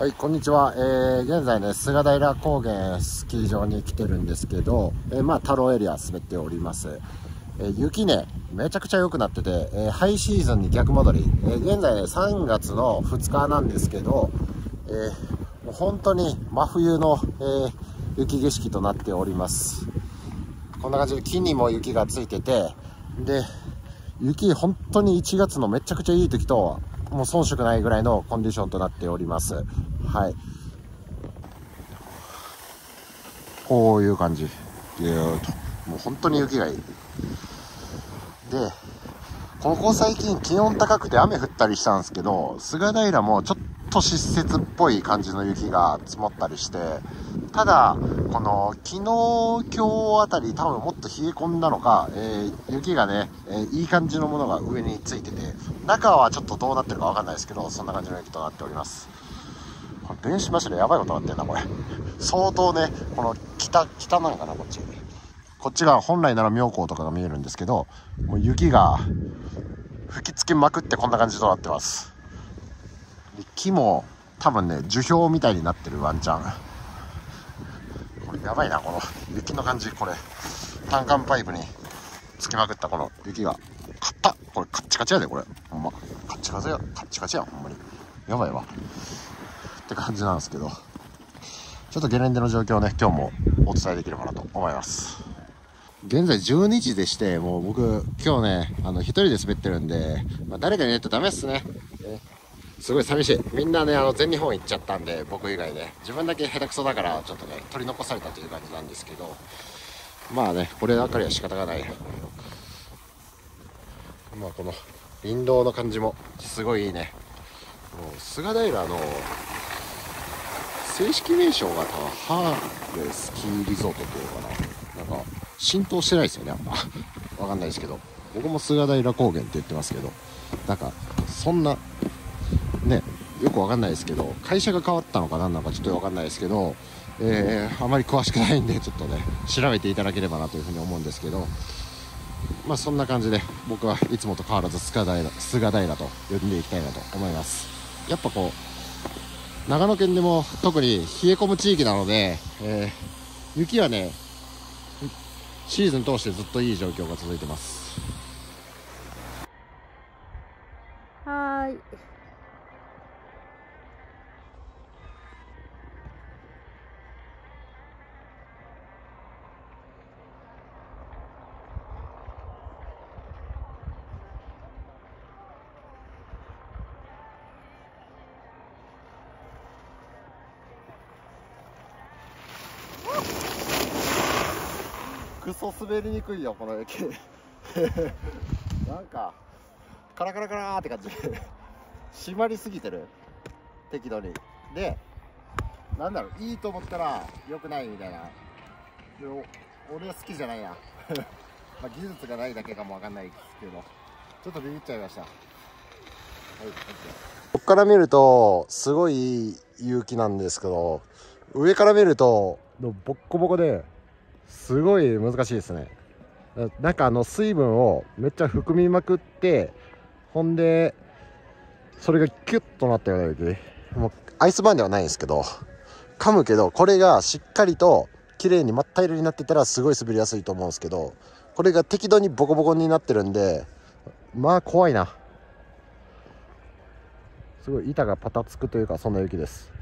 はい、こんにちは。えー、現在ね、菅平高原スキー場に来てるんですけど、えー、まあ、太郎エリア滑っております。えー、雪ね、めちゃくちゃ良くなってて、えー、ハイシーズンに逆戻り。えー、現在ね、3月の2日なんですけど、えー、もう本当に真冬の、えー、雪景色となっております。こんな感じで木にも雪がついてて、で、雪本当に1月のめちゃくちゃいい時と、もう遜色ないぐらいのコンディションとなっております。はい。こういう感じ。ぎゅーと。もう本当に雪がいい。で、ここ最近気温高くて雨降ったりしたんですけど、菅平もちょっと湿雪っぽい感じの雪が積もったりして、ただ、この昨日、今日あたり多分もっと冷え込んだのか、えー、雪がね、えー、いい感じのものが上についてて、中はちょっとどうなってるかわかんないですけど、そんな感じの雪となっております。電子柱やばいことなってんな、これ。相当ね、この北、北なのかな、こっち。こっちが本来なら妙高とかが見えるんですけど、もう雪が吹きつけまくってこんな感じとなってます。木も多分ね、樹氷みたいになってるワンチャン。これやばいな、この雪の感じ、これ。単管パイプにつきまくったこの雪が。かったこれカッチカチやで、これ。ほんま。カッチカチや、カッチカチや、ほんまに。やばいわ。って感じなんですけど、ちょっとゲレンデの状況をね、今日もお伝えできればなと思います。現在12時でして、もう僕、今日ね、あの、一人で滑ってるんで、まあ、誰かにないとダメっすね。えすごい寂しい。みんなね、あの、全日本行っちゃったんで、僕以外で。自分だけ下手くそだから、ちょっとね、取り残されたという感じなんですけど、まあね、こればかりは仕方がない。まあ、この、林道の感じも、すごいいいね。もう、菅平の、正式名称がハーレスキーリゾートっていうのかな。なんか浸透してないですよねあんま。わかんないですけど。僕も菅平高原って言ってますけど。なんかそんなねよくわかんないですけど。会社が変わったのか何なのかちょっとわかんないですけど。えー、あまり詳しくないんでちょっとね調べていただければなというふうに思うんですけど。まあそんな感じで僕はいつもと変わらず菅平菅平と呼んでいきたいなと思います。やっぱこう長野県でも特に冷え込む地域なので、えー、雪はねシーズン通してずっといい状況が続いてます。はい。クソ滑りにくいよこの雪 なんかカラカラカラって感じ。締まりすぎてる適度に。でなんだろういいと思ったら良くないみたいな。俺は好きじゃないな まあ技術がないだけかもわかんないですけど。ちょっとビビっちゃいました。はいこっから見るとすごい勇気なんですけど上から見るとボッコボコですごい難しいですね。なんかあの水分をめっちゃ含みまくってほんでそれがキュッとなったような時もうアイスバーンではないんですけど噛むけどこれがしっかりと綺麗に真っ平らになってたらすごい滑りやすいと思うんですけどこれが適度にボコボコになってるんでまあ怖いな。すごい板がパタつくというかそんな雪です。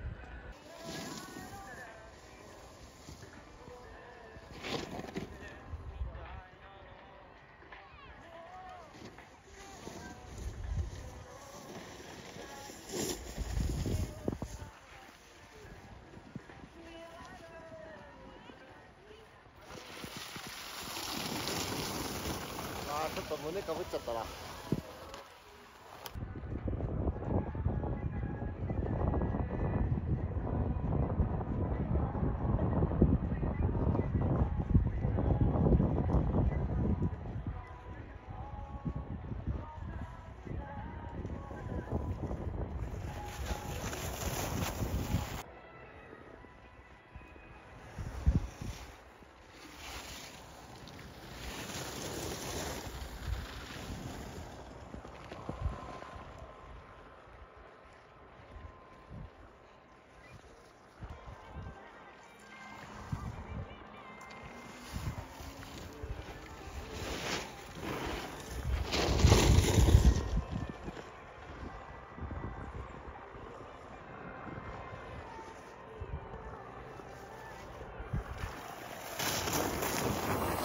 胸かぶっちゃったな。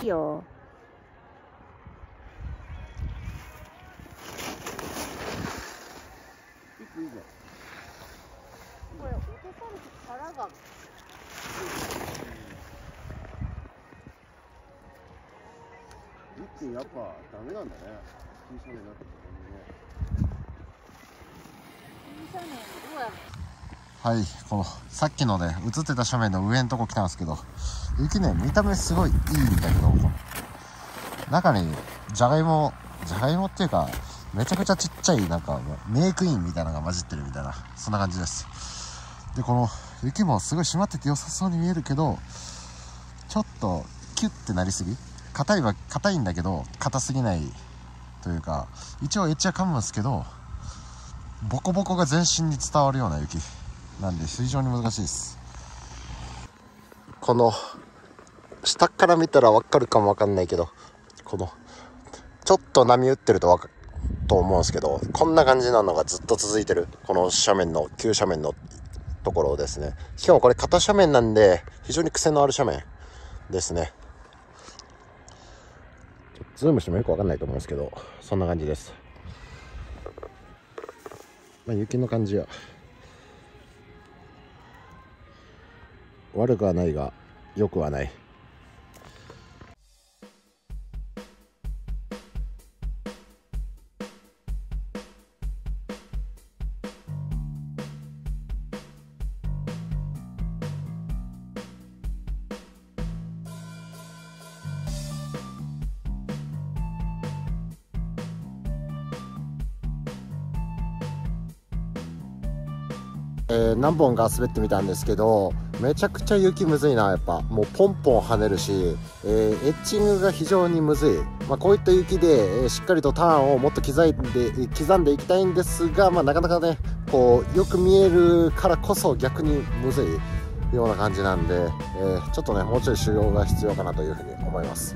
雪よこれ落とされて殻が一気やっぱダメなんだね。急斜面になって小さいのどうやはいこのさっきのね映ってた斜面の上のとこ来たんですけど雪ね見た目すごいいいんだけどこの中にじゃがいもじゃがいもっていうかめちゃくちゃちっちゃいなんかメイクインみたいなのが混じってるみたいなそんな感じです。でこの雪もすごい締まってて良さそうに見えるけどちょっとキュッてなりすぎ硬いは硬いんだけど硬すぎないというか一応エッジは噛むんですけどボコボコが全身に伝わるような雪。なんで非常に難しいです。この下から見たら分かるかも分かんないけどこのちょっと波打ってるとわかると思うんですけどこんな感じなのがずっと続いてるこの斜面の急斜面のところですね。しかもこれ片斜面なんで非常に癖のある斜面ですね。ズームしてもよく分かんないと思うんですけどそんな感じです。まあ、雪の感じは悪くはないが良くはない。えー何本か滑ってみたんですけどめちゃくちゃ雪むずいなやっぱ。もうポンポン跳ねるし、えーエッチングが非常にむずい、まあ、こういった雪で、えーしっかりとターンをもっと刻んで刻んでいきたいんですが、まあ、なかなかねこうよく見えるからこそ逆にむずいような感じなんで、えちょっとねもうちょい修行が必要かなというふうに思います。